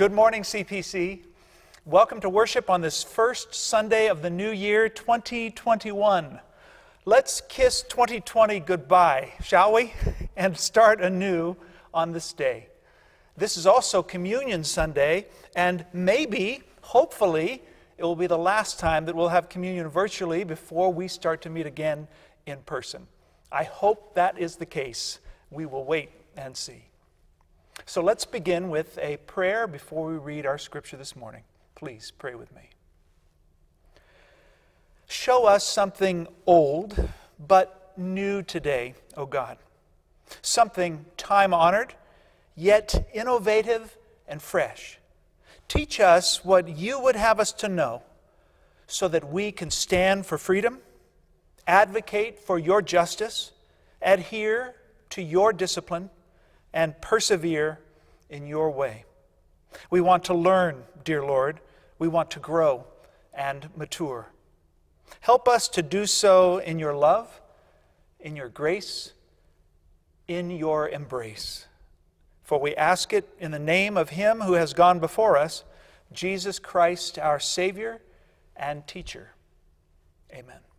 Good morning, CPC. Welcome to worship on this first Sunday of the new year, 2021. Let's kiss 2020 goodbye, shall we? And start anew on this day. This is also Communion Sunday, and maybe, hopefully, it will be the last time that we'll have communion virtually before we start to meet again in person. I hope that is the case. We will wait and see. So let's begin with a prayer before we read our scripture this morning. Please pray with me. Show us something old but new today, O God. Something time honored, yet innovative and fresh. Teach us what you would have us to know so that we can stand for freedom, advocate for your justice, adhere to your discipline and persevere in your way. We want to learn, dear Lord. We want to grow and mature. Help us to do so in your love, in your grace, in your embrace. For we ask it in the name of Him who has gone before us, Jesus Christ, our Savior and Teacher. Amen.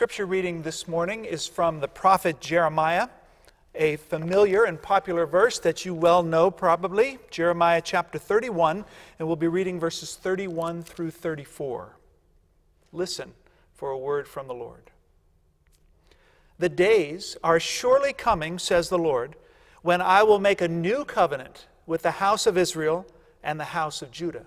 Scripture reading this morning is from the prophet Jeremiah, a familiar and popular verse that you well know probably, Jeremiah chapter 31, and we'll be reading verses 31 through 34. Listen for a word from the Lord. The days are surely coming, says the Lord, when I will make a new covenant with the house of Israel and the house of Judah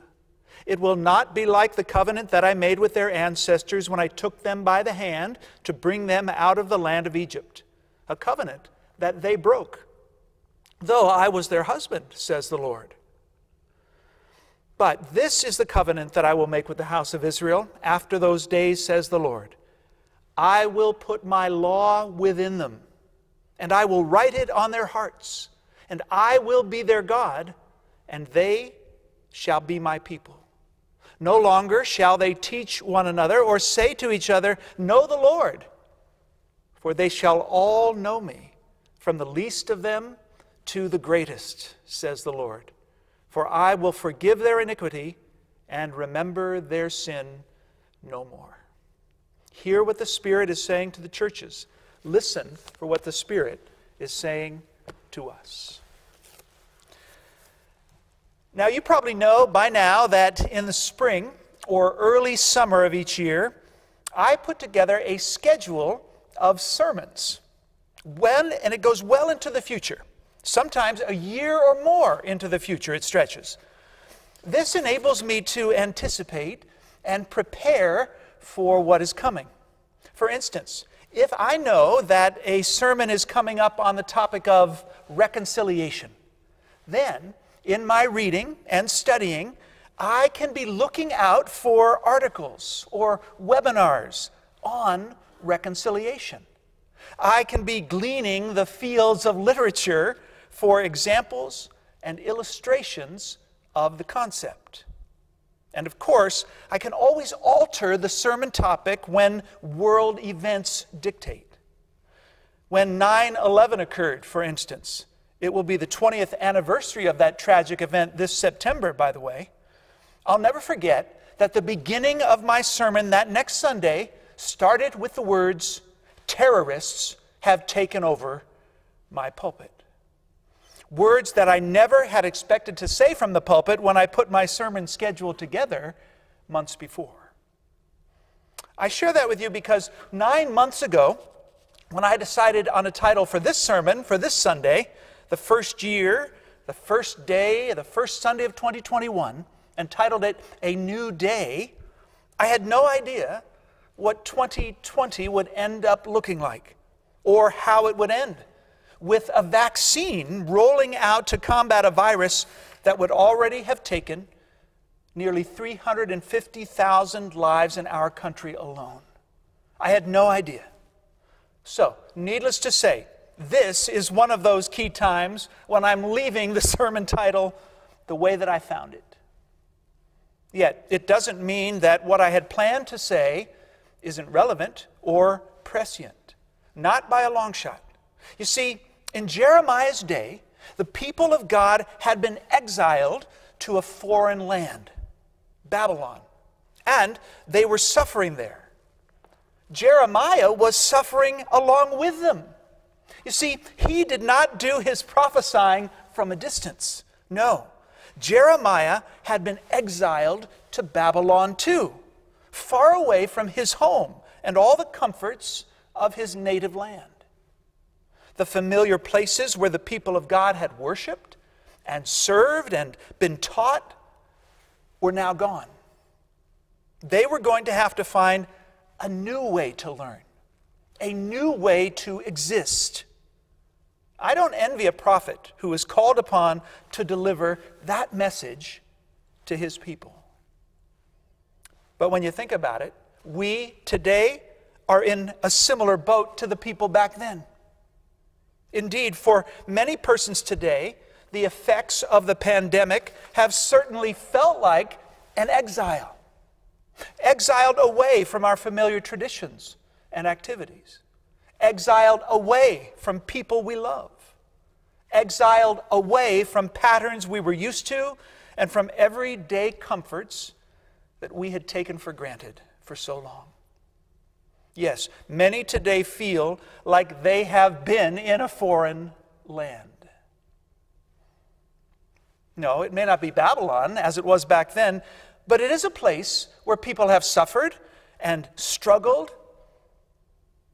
it will not be like the covenant that I made with their ancestors when I took them by the hand to bring them out of the land of Egypt, a covenant that they broke, though I was their husband, says the Lord. But this is the covenant that I will make with the house of Israel after those days, says the Lord. I will put my law within them, and I will write it on their hearts, and I will be their God, and they shall be my people. No longer shall they teach one another or say to each other, Know the Lord, for they shall all know me, from the least of them to the greatest, says the Lord. For I will forgive their iniquity and remember their sin no more. Hear what the Spirit is saying to the churches. Listen for what the Spirit is saying to us. Now, you probably know by now that in the spring or early summer of each year, I put together a schedule of sermons. When, and it goes well into the future, sometimes a year or more into the future it stretches. This enables me to anticipate and prepare for what is coming. For instance, if I know that a sermon is coming up on the topic of reconciliation, then in my reading and studying, I can be looking out for articles or webinars on reconciliation. I can be gleaning the fields of literature for examples and illustrations of the concept. And of course, I can always alter the sermon topic when world events dictate. When 9 11 occurred, for instance, it will be the 20th anniversary of that tragic event this September, by the way. I'll never forget that the beginning of my sermon that next Sunday started with the words, Terrorists have taken over my pulpit. Words that I never had expected to say from the pulpit when I put my sermon schedule together months before. I share that with you because nine months ago, when I decided on a title for this sermon, for this Sunday, the first year, the first day, the first Sunday of 2021, entitled it A New Day, I had no idea what 2020 would end up looking like or how it would end with a vaccine rolling out to combat a virus that would already have taken nearly 350,000 lives in our country alone. I had no idea. So, needless to say, this is one of those key times when I'm leaving the sermon title the way that I found it. Yet, it doesn't mean that what I had planned to say isn't relevant or prescient. Not by a long shot. You see, in Jeremiah's day, the people of God had been exiled to a foreign land, Babylon, and they were suffering there. Jeremiah was suffering along with them. You see, he did not do his prophesying from a distance. No. Jeremiah had been exiled to Babylon too, far away from his home and all the comforts of his native land. The familiar places where the people of God had worshiped and served and been taught were now gone. They were going to have to find a new way to learn, a new way to exist. I don't envy a prophet who is called upon to deliver that message to his people. But when you think about it, we today are in a similar boat to the people back then. Indeed, for many persons today, the effects of the pandemic have certainly felt like an exile, exiled away from our familiar traditions and activities exiled away from people we love, exiled away from patterns we were used to and from everyday comforts that we had taken for granted for so long. Yes, many today feel like they have been in a foreign land. No, it may not be Babylon as it was back then, but it is a place where people have suffered and struggled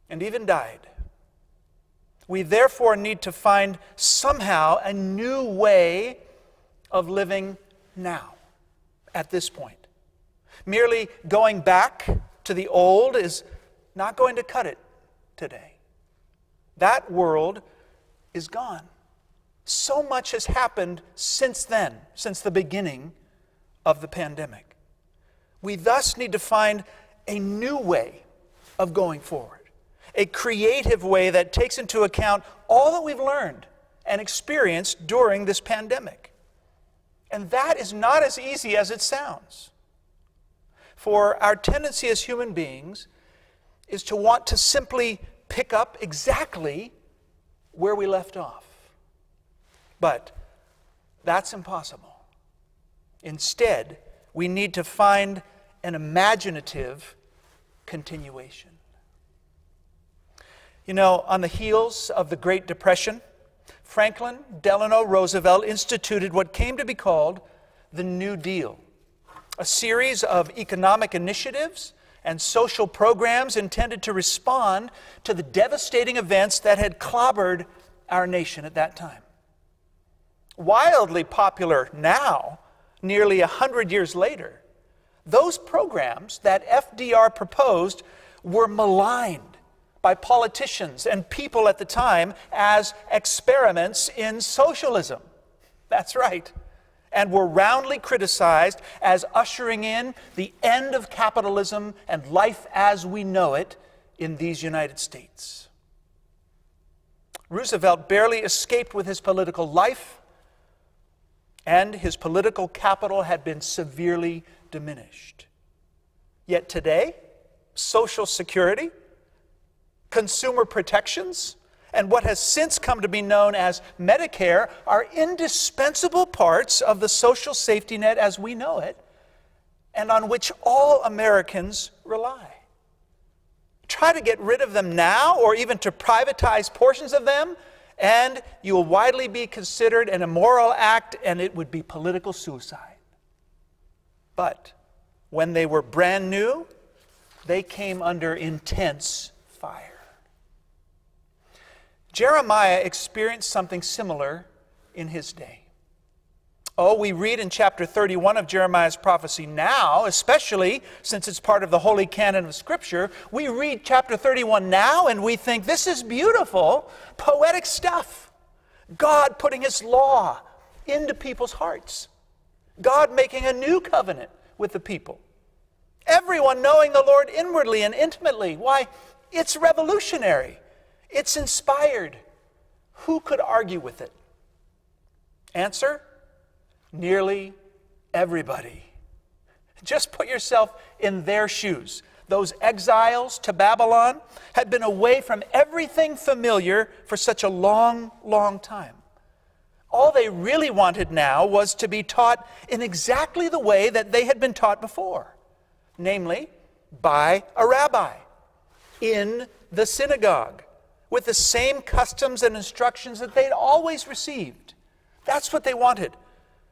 and even died. We therefore need to find somehow a new way of living now, at this point. Merely going back to the old is not going to cut it today. That world is gone. So much has happened since then, since the beginning of the pandemic. We thus need to find a new way of going forward, a creative way that takes into account all that we've learned and experienced during this pandemic. And that is not as easy as it sounds. For our tendency as human beings is to want to simply pick up exactly where we left off. But that's impossible. Instead, we need to find an imaginative continuation. You know, on the heels of the Great Depression, Franklin Delano Roosevelt instituted what came to be called the New Deal, a series of economic initiatives and social programs intended to respond to the devastating events that had clobbered our nation at that time. Wildly popular now, nearly a hundred years later, those programs that FDR proposed were maligned by politicians and people at the time as experiments in socialism. That's right and were roundly criticized as ushering in the end of capitalism and life as we know it in these United States. Roosevelt barely escaped with his political life, and his political capital had been severely diminished. Yet today, Social Security, consumer protections, and what has since come to be known as Medicare are indispensable parts of the social safety net as we know it and on which all Americans rely. Try to get rid of them now or even to privatize portions of them, and you will widely be considered an immoral act and it would be political suicide. But when they were brand new, they came under intense fire. Jeremiah experienced something similar in his day. Oh, we read in chapter 31 of Jeremiah's prophecy now, especially since it's part of the holy canon of Scripture. We read chapter 31 now and we think this is beautiful, poetic stuff. God putting His law into people's hearts, God making a new covenant with the people. Everyone knowing the Lord inwardly and intimately. Why, it's revolutionary. It's inspired. Who could argue with it? Answer nearly everybody. Just put yourself in their shoes. Those exiles to Babylon had been away from everything familiar for such a long, long time. All they really wanted now was to be taught in exactly the way that they had been taught before, namely, by a rabbi in the synagogue with the same customs and instructions that they'd always received. That's what they wanted.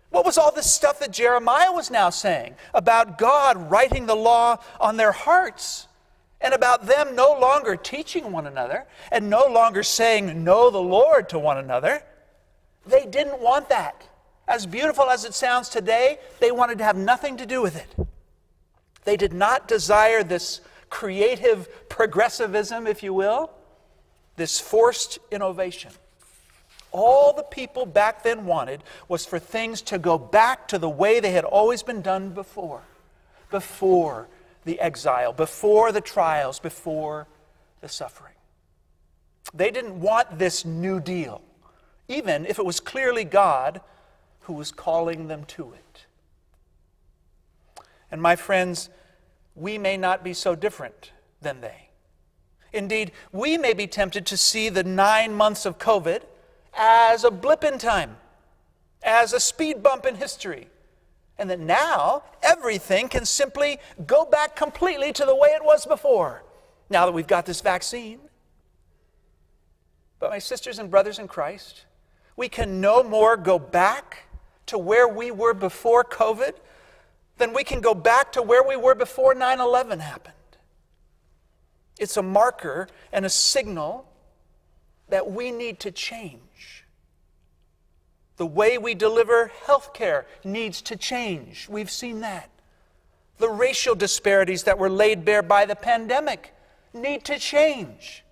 What was all this stuff that Jeremiah was now saying about God writing the law on their hearts and about them no longer teaching one another and no longer saying, Know the Lord to one another? They didn't want that. As beautiful as it sounds today, they wanted to have nothing to do with it. They did not desire this creative progressivism, if you will this forced innovation. All the people back then wanted was for things to go back to the way they had always been done before, before the exile, before the trials, before the suffering. They didn't want this new deal, even if it was clearly God who was calling them to it. And my friends, we may not be so different than they. Indeed, we may be tempted to see the nine months of COVID as a blip in time, as a speed bump in history, and that now everything can simply go back completely to the way it was before. now that we've got this vaccine. But, my sisters and brothers in Christ, we can no more go back to where we were before COVID than we can go back to where we were before 9 11 happened. It's a marker and a signal that we need to change. The way we deliver health care needs to change. We've seen that. The racial disparities that were laid bare by the pandemic need to change,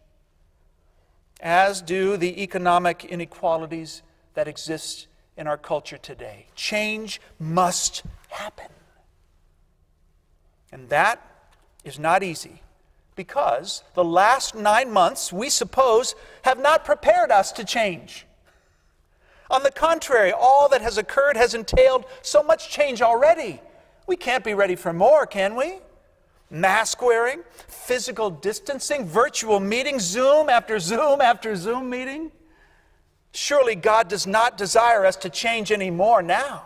as do the economic inequalities that exist in our culture today. Change must happen. And that is not easy because the last nine months, we suppose, have not prepared us to change. On the contrary, all that has occurred has entailed so much change already. We can't be ready for more, can we? Mask wearing, physical distancing, virtual meetings, Zoom after Zoom after Zoom meeting. Surely God does not desire us to change any more now,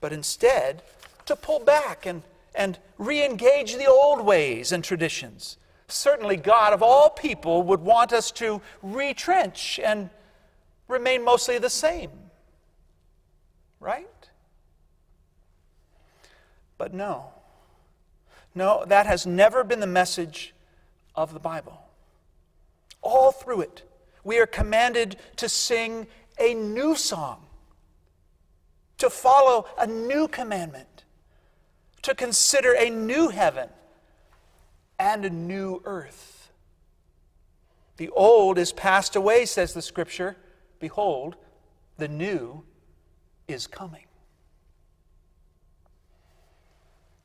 but instead to pull back and, and re engage the old ways and traditions. Certainly, God of all people would want us to retrench and remain mostly the same. Right? But no. No, that has never been the message of the Bible. All through it, we are commanded to sing a new song, to follow a new commandment, to consider a new heaven and a new earth. The old is passed away, says the scripture. Behold, the new is coming.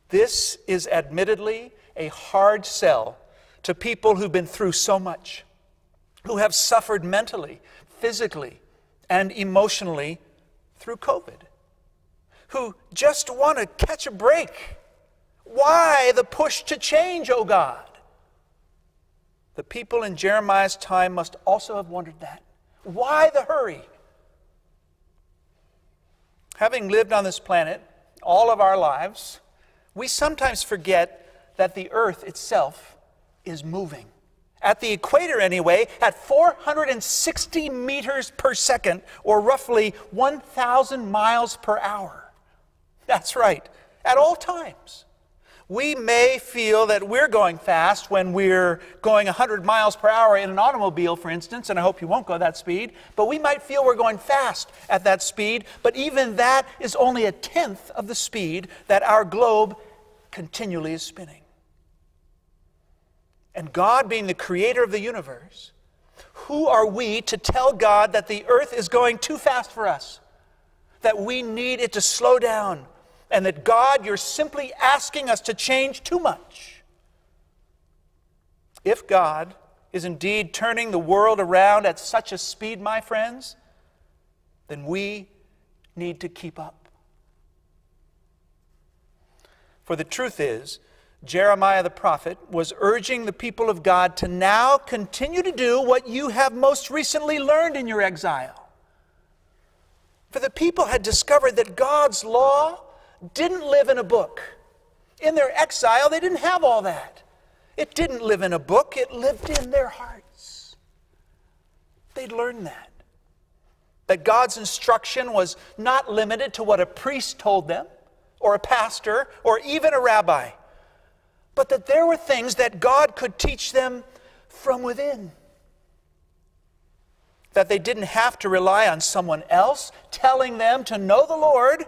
This is admittedly a hard sell to people who've been through so much, who have suffered mentally, physically, and emotionally through COVID, who just want to catch a break. Why the push to change, O oh God? The people in Jeremiah's time must also have wondered that. Why the hurry? Having lived on this planet all of our lives, we sometimes forget that the earth itself is moving. At the equator, anyway, at 460 meters per second, or roughly 1,000 miles per hour. That's right, at all times. We may feel that we're going fast when we're going 100 miles per hour in an automobile, for instance, and I hope you won't go that speed, but we might feel we're going fast at that speed, but even that is only a tenth of the speed that our globe continually is spinning. And God, being the creator of the universe, who are we to tell God that the earth is going too fast for us? That we need it to slow down? And that God, you're simply asking us to change too much? If God is indeed turning the world around at such a speed, my friends, then we need to keep up. For the truth is, Jeremiah the prophet was urging the people of God to now continue to do what you have most recently learned in your exile. For the people had discovered that God's law didn't live in a book. In their exile, they didn't have all that. It didn't live in a book, it lived in their hearts. They'd learned that. That God's instruction was not limited to what a priest told them or a pastor or even a rabbi, but that there were things that God could teach them from within. That they didn't have to rely on someone else telling them to know the Lord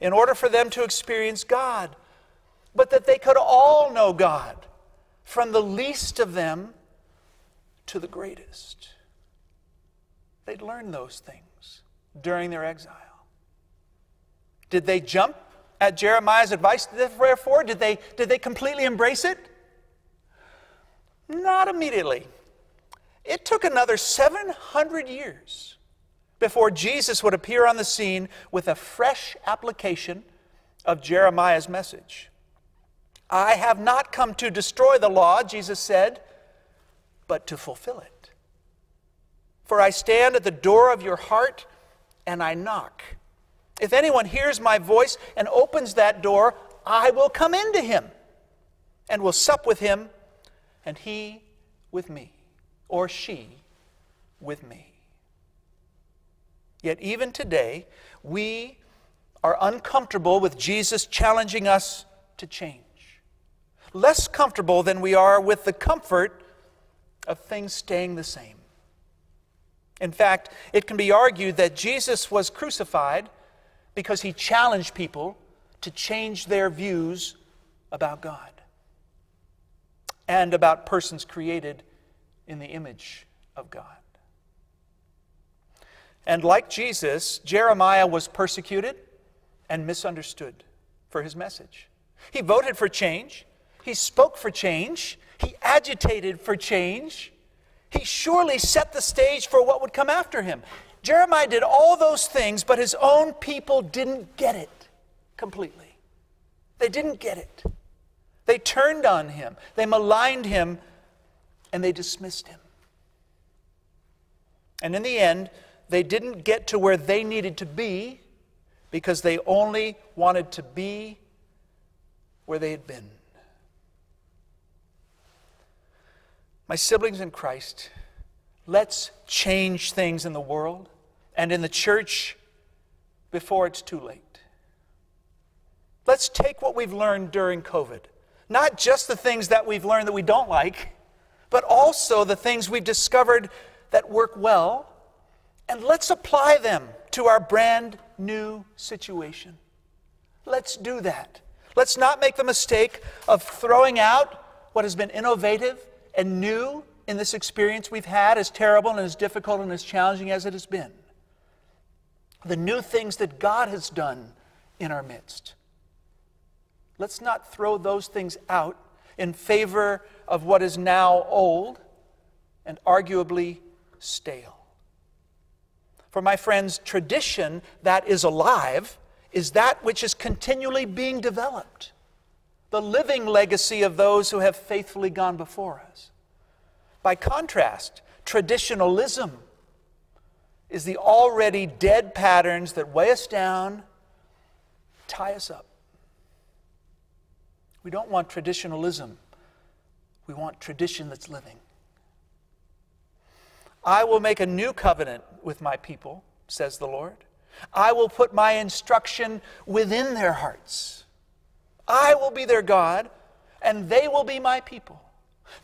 in order for them to experience God, but that they could all know God, from the least of them to the greatest. They'd learn those things during their exile. Did they jump at Jeremiah's advice, therefore? Did they, did they completely embrace it? Not immediately. It took another 700 years before Jesus would appear on the scene with a fresh application of Jeremiah's message. I have not come to destroy the law, Jesus said, but to fulfill it. For I stand at the door of your heart and I knock. If anyone hears my voice and opens that door, I will come into him and will sup with him and he with me, or she with me. Yet, even today, we are uncomfortable with Jesus challenging us to change. Less comfortable than we are with the comfort of things staying the same. In fact, it can be argued that Jesus was crucified because he challenged people to change their views about God and about persons created in the image of God. And like Jesus, Jeremiah was persecuted and misunderstood for his message. He voted for change, he spoke for change, he agitated for change. He surely set the stage for what would come after him. Jeremiah did all those things, but his own people didn't get it completely. They didn't get it. They turned on him, they maligned him, and they dismissed him. And in the end, they didn't get to where they needed to be because they only wanted to be where they had been. My siblings in Christ, let's change things in the world and in the church before it's too late. Let's take what we've learned during COVID, not just the things that we've learned that we don't like, but also the things we've discovered that work well, and let's apply them to our brand new situation. Let's do that. Let's not make the mistake of throwing out what has been innovative and new in this experience we've had, as terrible and as difficult and as challenging as it has been. The new things that God has done in our midst. Let's not throw those things out in favor of what is now old and arguably stale. For my friends, tradition that is alive is that which is continually being developed the living legacy of those who have faithfully gone before us. By contrast, traditionalism is the already dead patterns that weigh us down, tie us up. We don't want traditionalism, we want tradition that's living. I will make a new covenant with my people, says the Lord. I will put my instruction within their hearts. I will be their God, and they will be my people.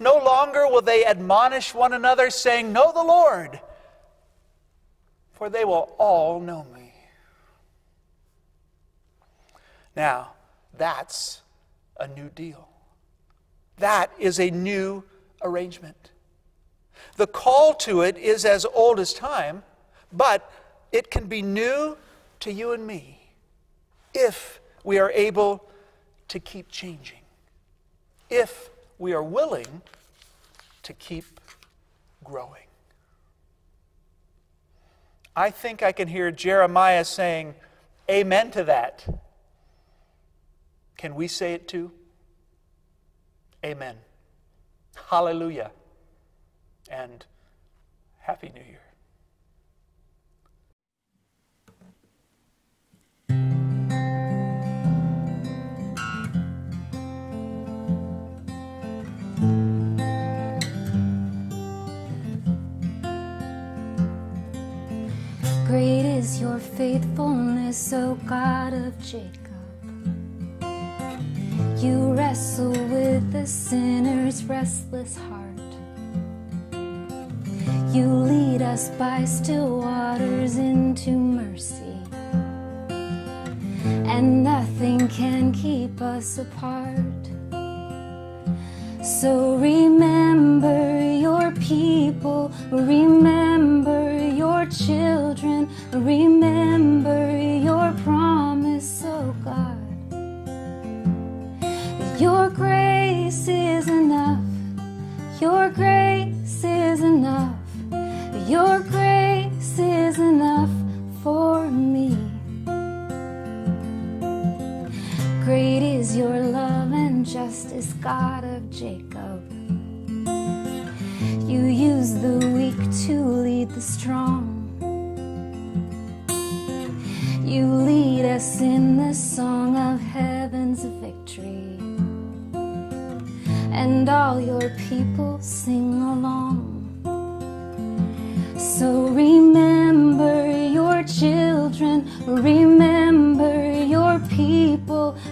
No longer will they admonish one another, saying, Know the Lord, for they will all know me. Now, that's a new deal. That is a new arrangement. The call to it is as old as time, but it can be new to you and me if we are able to keep changing, if we are willing to keep growing. I think I can hear Jeremiah saying, Amen to that. Can we say it too? Amen. Hallelujah. And Happy New Year. Great is your faithfulness, O God of Jacob. You wrestle with the sinner's restless heart. You lead us by still waters into mercy, and nothing can keep us apart. So remember your people, remember your children, remember your promise, oh God. Your grace is enough. Your grace is enough. Your grace is enough for me. Great is your love and justice, God of Jacob. You use the weak to lead the strong. You lead us in the song of heaven's victory and all your people sing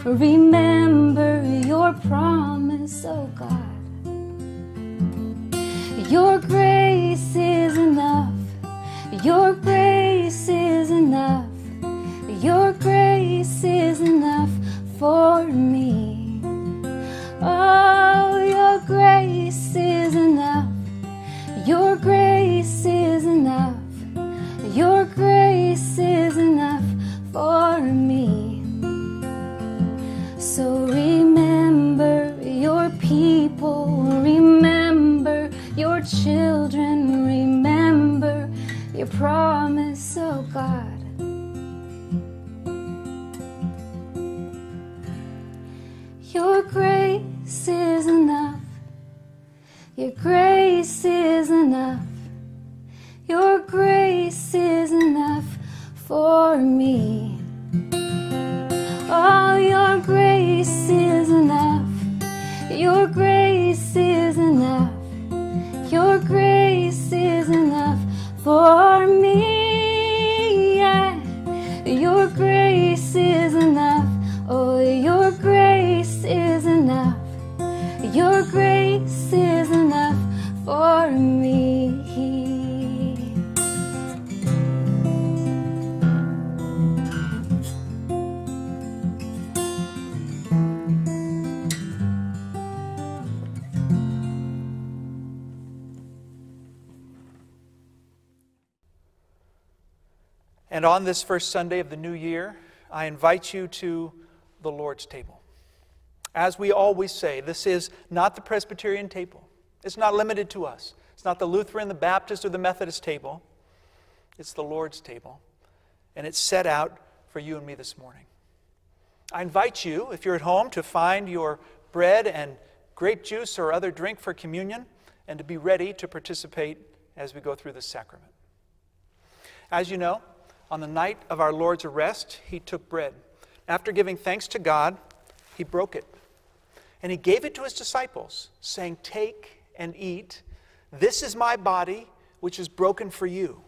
remember your promise, So remember your people, remember your children, remember your promise, this first Sunday of the new year, I invite you to the Lord's table. As we always say, this is not the Presbyterian table. It's not limited to us. It's not the Lutheran, the Baptist, or the Methodist table. It's the Lord's table. And it's set out for you and me this morning. I invite you, if you're at home, to find your bread and grape juice or other drink for communion and to be ready to participate as we go through this sacrament. As you know, on the night of our Lord's arrest, he took bread. After giving thanks to God, he broke it. And he gave it to his disciples, saying, Take and eat. This is my body, which is broken for you.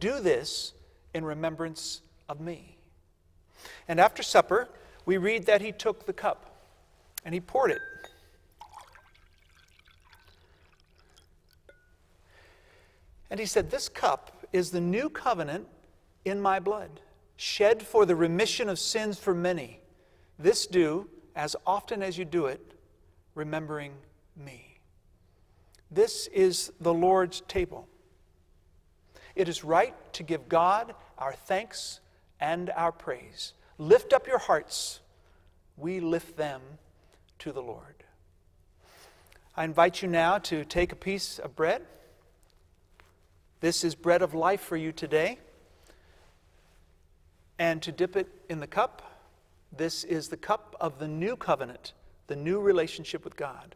Do this in remembrance of me. And after supper, we read that he took the cup and he poured it. And he said, This cup is the new covenant in my blood, shed for the remission of sins for many. This do as often as you do it, remembering me. This is the Lord's table. It is right to give God our thanks and our praise. Lift up your hearts. We lift them to the Lord. I invite you now to take a piece of bread. This is bread of life for you today. And to dip it in the cup this is the cup of the new covenant, the new relationship with God,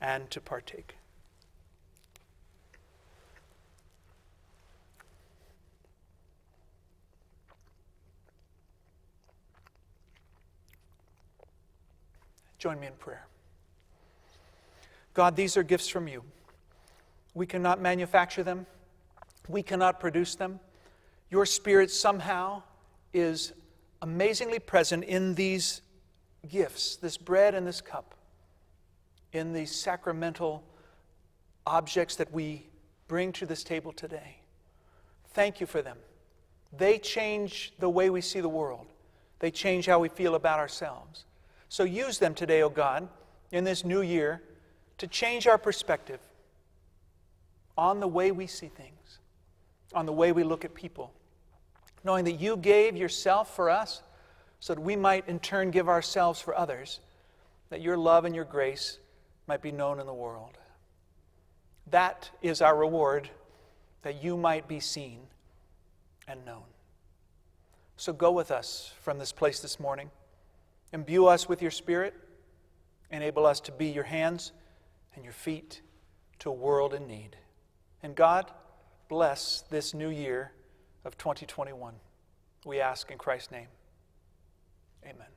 and to partake. Join me in prayer. God, these are gifts from you. We cannot manufacture them, we cannot produce them. Your Spirit somehow is amazingly present in these gifts, this bread and this cup, in these sacramental objects that we bring to this table today. Thank you for them. They change the way we see the world, they change how we feel about ourselves. So use them today, O oh God, in this new year to change our perspective on the way we see things, on the way we look at people knowing that you gave yourself for us so that we might in turn give ourselves for others, that your love and your grace might be known in the world. That is our reward, that you might be seen and known. So go with us from this place this morning. Imbue us with your Spirit. Enable us to be your hands and your feet to a world in need. And God, bless this new year of 2021. We ask in Christ's name. Amen.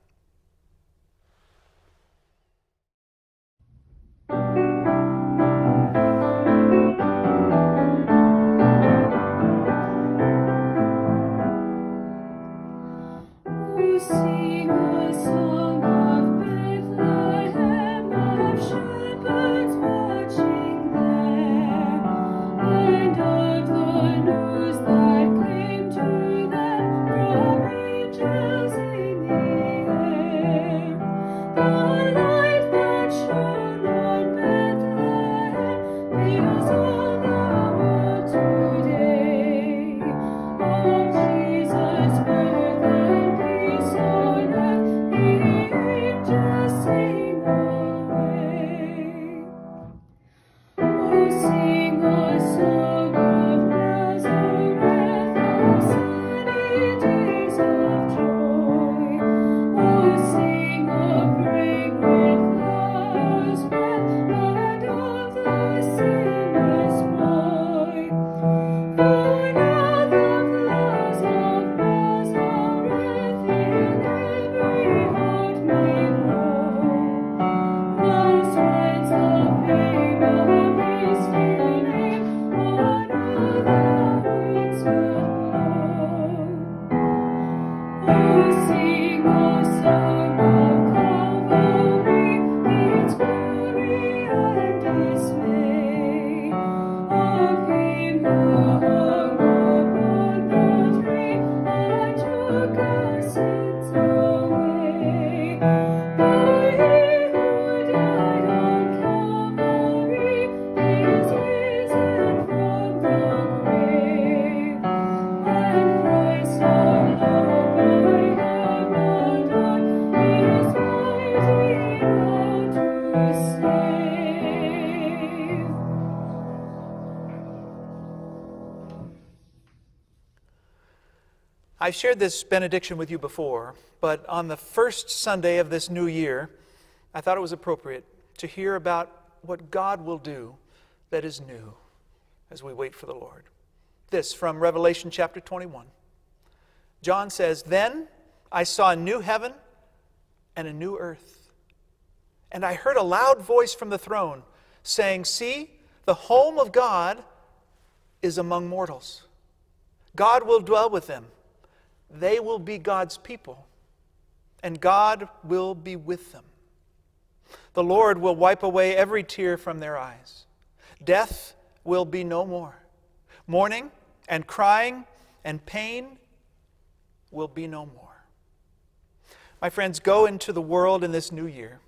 I've shared this benediction with you before, but on the first Sunday of this new year, I thought it was appropriate to hear about what God will do that is new as we wait for the Lord. This from Revelation chapter 21. John says, Then I saw a new heaven and a new earth. And I heard a loud voice from the throne saying, See, the home of God is among mortals. God will dwell with them they will be God's people, and God will be with them. The Lord will wipe away every tear from their eyes. Death will be no more. Mourning and crying and pain will be no more. My friends, go into the world in this new year,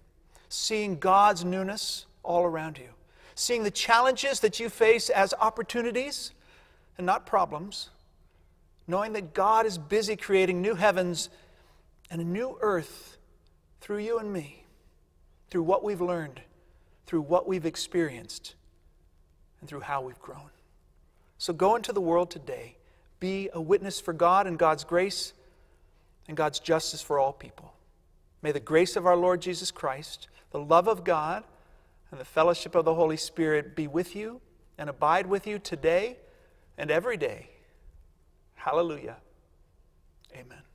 seeing God's newness all around you, seeing the challenges that you face as opportunities and not problems knowing that God is busy creating new heavens and a new earth through you and me, through what we've learned, through what we've experienced, and through how we've grown. So go into the world today. Be a witness for God and God's grace and God's justice for all people. May the grace of our Lord Jesus Christ, the love of God, and the fellowship of the Holy Spirit be with you and abide with you today and every day Hallelujah. Amen.